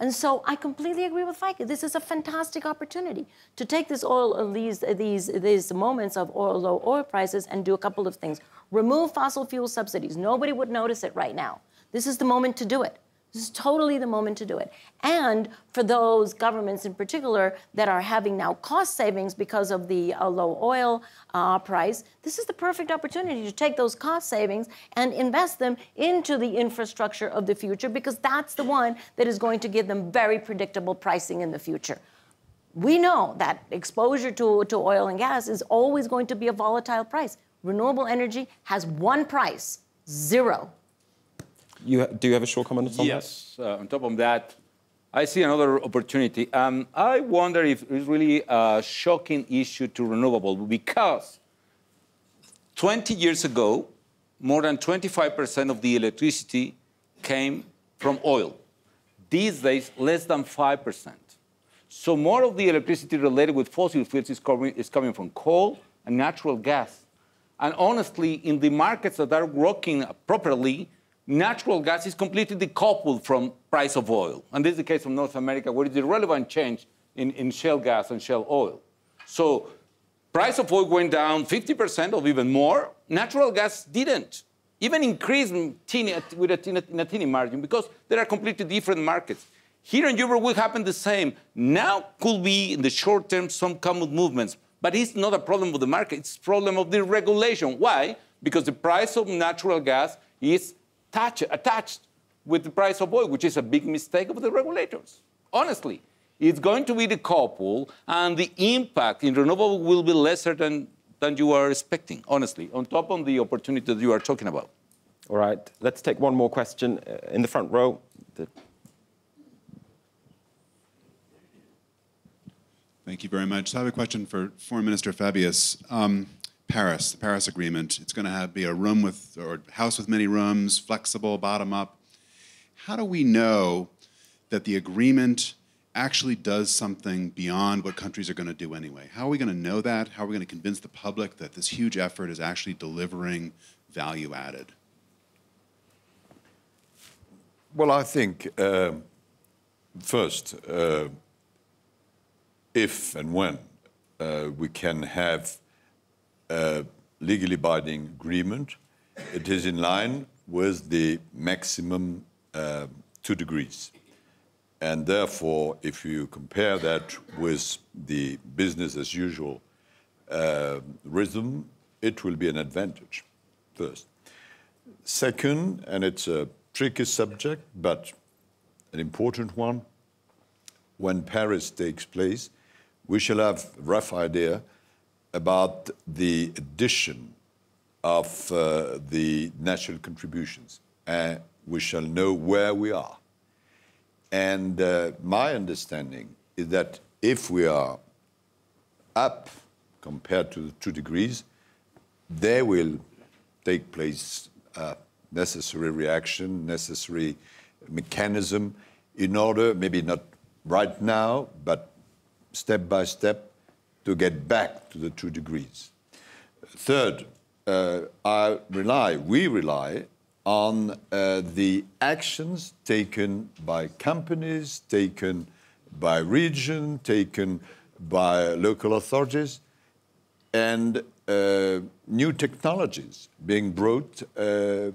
[SPEAKER 2] And so I completely agree with Feike. This is a fantastic opportunity to take this oil, these, these, these moments of oil, low oil prices and do a couple of things. Remove fossil fuel subsidies. Nobody would notice it right now. This is the moment to do it. This is totally the moment to do it. And for those governments in particular that are having now cost savings because of the uh, low oil uh, price, this is the perfect opportunity to take those cost savings and invest them into the infrastructure of the future because that's the one that is going to give them very predictable pricing in the future. We know that exposure to, to oil and gas is always going to be a volatile price. Renewable energy has one price, zero.
[SPEAKER 1] You, do you have a short comment on
[SPEAKER 4] yes. that? Yes. Uh, on top of that, I see another opportunity. Um, I wonder if it's really a shocking issue to renewable because 20 years ago, more than 25% of the electricity came from oil. These days, less than 5%. So more of the electricity related with fossil fuels is coming, is coming from coal and natural gas. And honestly, in the markets that are working properly, natural gas is completely decoupled from price of oil. And this is the case of North America, where it's a relevant change in, in shale gas and shale oil. So price of oil went down 50% or even more. Natural gas didn't. Even increased teeny, with a teeny, in a teeny margin because there are completely different markets. Here in Europe will happen the same. Now could be in the short term some common movements, but it's not a problem of the market, it's a problem of the regulation. Why? Because the price of natural gas is touch, attached with the price of oil, which is a big mistake of the regulators. Honestly, it's going to be the couple, and the impact in renewable will be lesser than, than you are expecting, honestly, on top of the opportunity that you are talking about.
[SPEAKER 1] All right, let's take one more question uh, in the front row. The...
[SPEAKER 9] Thank you very much. So I have a question for Foreign Minister Fabius. Um, Paris, the Paris Agreement. It's going to have, be a room with, or house with many rooms, flexible, bottom up. How do we know that the agreement actually does something beyond what countries are going to do anyway? How are we going to know that? How are we going to convince the public that this huge effort is actually delivering value added?
[SPEAKER 3] Well, I think uh, first, uh, if and when uh, we can have legally binding agreement. It is in line with the maximum uh, two degrees. And therefore, if you compare that with the business as usual uh, rhythm, it will be an advantage, first. Second, and it's a tricky subject, but an important one, when Paris takes place, we shall have a rough idea about the addition of uh, the national contributions. And we shall know where we are. And uh, my understanding is that if we are up compared to the two degrees, there will take place a necessary reaction, necessary mechanism in order, maybe not right now, but step by step, to get back to the two degrees. Third, uh, I rely, we rely on uh, the actions taken by companies, taken by region, taken by local authorities, and uh, new technologies being brought uh,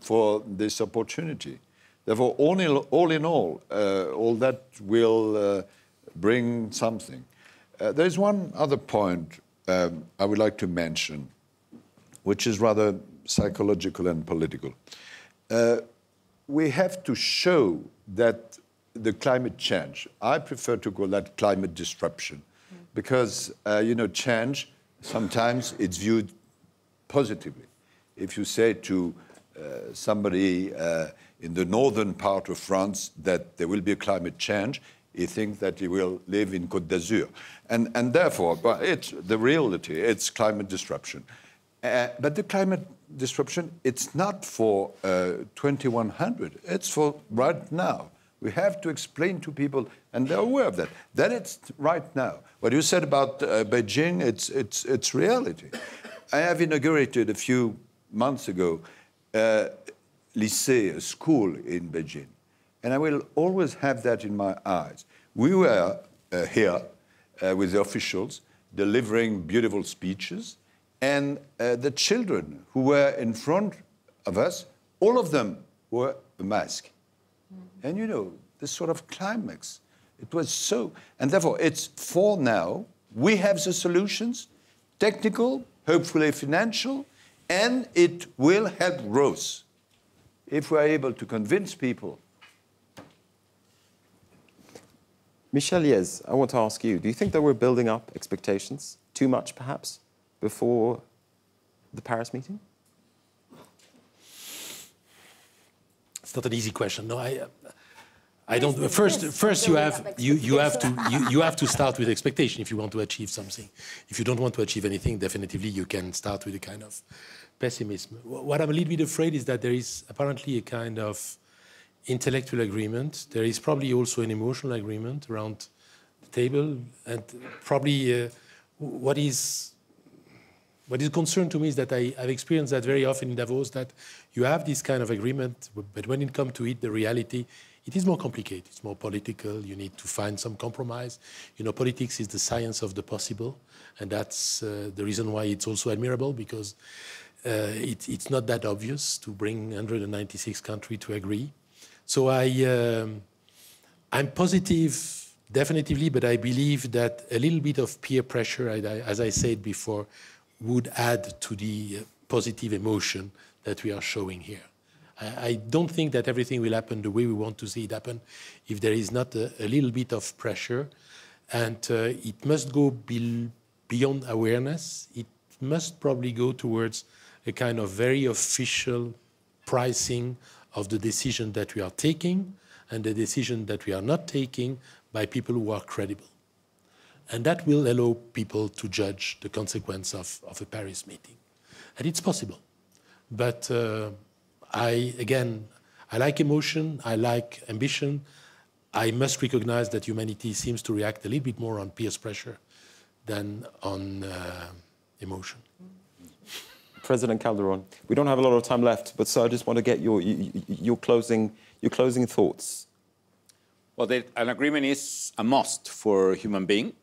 [SPEAKER 3] for this opportunity. Therefore, all in all, in all, uh, all that will uh, bring something. Uh, there's one other point um, I would like to mention, which is rather psychological and political. Uh, we have to show that the climate change, I prefer to call that climate disruption, because, uh, you know, change, sometimes it's viewed positively. If you say to uh, somebody uh, in the northern part of France that there will be a climate change, he thinks that he will live in Côte d'Azur. And, and therefore, well, it's the reality, it's climate disruption. Uh, but the climate disruption, it's not for uh, 2100, it's for right now. We have to explain to people, and they're aware of that, that it's right now. What you said about uh, Beijing, it's, it's, it's reality. I have inaugurated a few months ago a lycée, a school in Beijing, and I will always have that in my eyes. We were uh, here uh, with the officials, delivering beautiful speeches. And uh, the children who were in front of us, all of them wore a mask. And you know, this sort of climax, it was so, and therefore it's for now. We have the solutions, technical, hopefully financial, and it will help growth if we are able to convince people.
[SPEAKER 1] Michel Liès, I want to ask you, do you think that we're building up expectations too much, perhaps, before the Paris meeting?
[SPEAKER 5] It's not an easy question. No, I, uh, I don't. First, first you have you, you have to you, you have to [LAUGHS] start with expectation if you want to achieve something. If you don't want to achieve anything, definitively you can start with a kind of pessimism. What I'm a little bit afraid is that there is apparently a kind of intellectual agreement. There is probably also an emotional agreement around the table, and probably uh, what is what is concern to me is that I, have experienced that very often in Davos that you have this kind of agreement, but when it comes to it, the reality, it is more complicated. It's more political. You need to find some compromise. You know, politics is the science of the possible, and that's uh, the reason why it's also admirable because uh, it, it's not that obvious to bring 196 countries to agree. So I, um, I'm positive, definitively, but I believe that a little bit of peer pressure, as I said before, would add to the uh, positive emotion that we are showing here. I, I, don't think that everything will happen the way we want to see it happen if there is not a, a little bit of pressure. And uh, it must go be beyond awareness. It must probably go towards a kind of very official pricing of the decision that we are taking and the decision that we are not taking by people who are credible. And that will allow people to judge the consequence of, of a Paris meeting. And it's possible. But uh, I, again, I like emotion, I like ambition. I must recognize that humanity seems to react a little bit more on peer pressure than on uh, emotion.
[SPEAKER 1] President Calderón, we don't have a lot of time left, but so I just want to get your, your, closing, your closing thoughts.
[SPEAKER 4] Well, an agreement is a must for a human being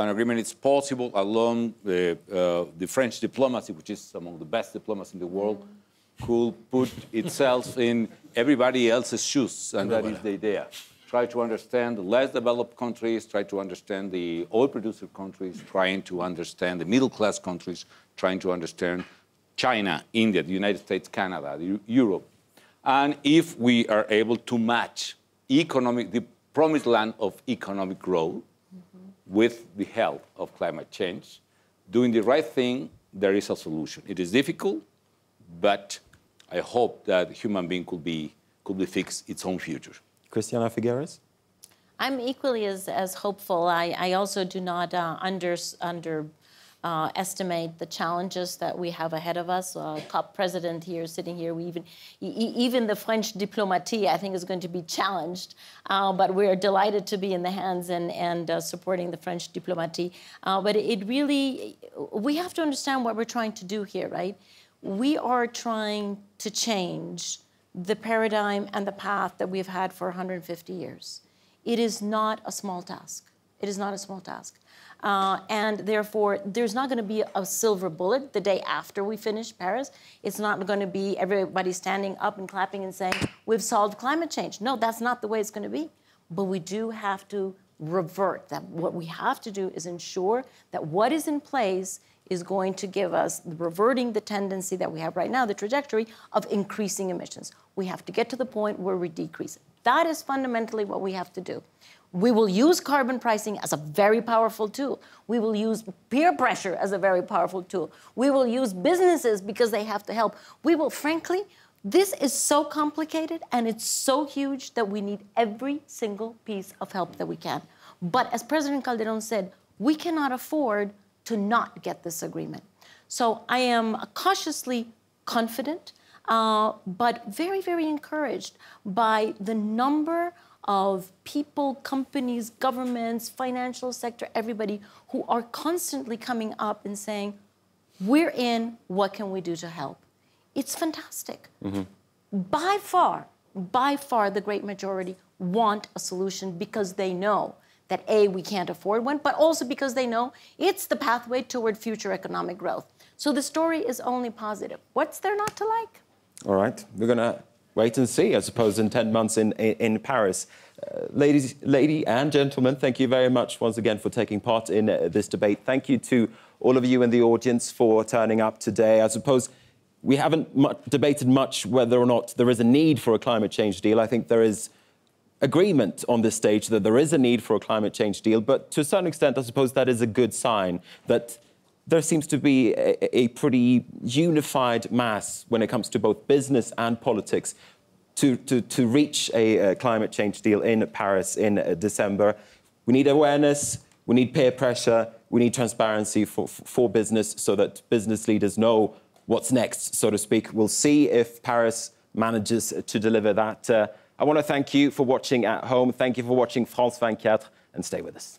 [SPEAKER 4] an agreement is possible along the, uh, the French diplomacy, which is among the best diplomacy in the world, could put itself in everybody else's shoes, and that is the idea. Try to understand the less developed countries, try to understand the oil producer countries, trying to understand the middle class countries, trying to understand China, India, the United States, Canada, Europe. And if we are able to match economic, the promised land of economic growth, with the help of climate change, doing the right thing, there is a solution. It is difficult, but I hope that human being could be, could be fixed its own future.
[SPEAKER 1] Christiana Figueres?
[SPEAKER 2] I'm equally as, as hopeful. I, I also do not uh, under, under uh, estimate the challenges that we have ahead of us. Uh, COP president here, sitting here, we even even the French diplomatie, I think, is going to be challenged. Uh, but we are delighted to be in the hands and and uh, supporting the French diplomatie. Uh, but it really, we have to understand what we're trying to do here, right? We are trying to change the paradigm and the path that we've had for 150 years. It is not a small task. It is not a small task. Uh, and therefore, there's not going to be a silver bullet the day after we finish Paris. It's not going to be everybody standing up and clapping and saying, we've solved climate change. No, that's not the way it's going to be. But we do have to revert that. What we have to do is ensure that what is in place is going to give us reverting the tendency that we have right now, the trajectory of increasing emissions. We have to get to the point where we decrease it. That is fundamentally what we have to do. We will use carbon pricing as a very powerful tool. We will use peer pressure as a very powerful tool. We will use businesses because they have to help. We will, frankly, this is so complicated and it's so huge that we need every single piece of help that we can. But as President Calderón said, we cannot afford to not get this agreement. So I am cautiously confident, uh, but very, very encouraged by the number of people, companies, governments, financial sector, everybody who are constantly coming up and saying, We're in, what can we do to help? It's fantastic. Mm-hmm. By far, by far, the great majority want a solution because they know that A, we can't afford one, but also because they know it's the pathway toward future economic growth. So the story is only positive. What's there not to like?
[SPEAKER 1] All right, we're going to wait and see, I suppose, in 10 months in, in, in Paris. Uh, ladies, lady and gentlemen, thank you very much once again for taking part in uh, this debate. Thank you to all of you in the audience for turning up today. I suppose we haven't debated much whether or not there is a need for a climate change deal. I think there is agreement on this stage that there is a need for a climate change deal, but to a certain extent, I suppose that is a good sign that there seems to be a, a pretty unified mass when it comes to both business and politics to, to, to reach a, a, climate change deal in Paris in uh, December. We need awareness, we need peer pressure, we need transparency for, for business so that business leaders know what's next, so to speak. We'll see if Paris manages to deliver that. Uh, I want to thank you for watching at home. Thank you for watching France 24 and stay with us.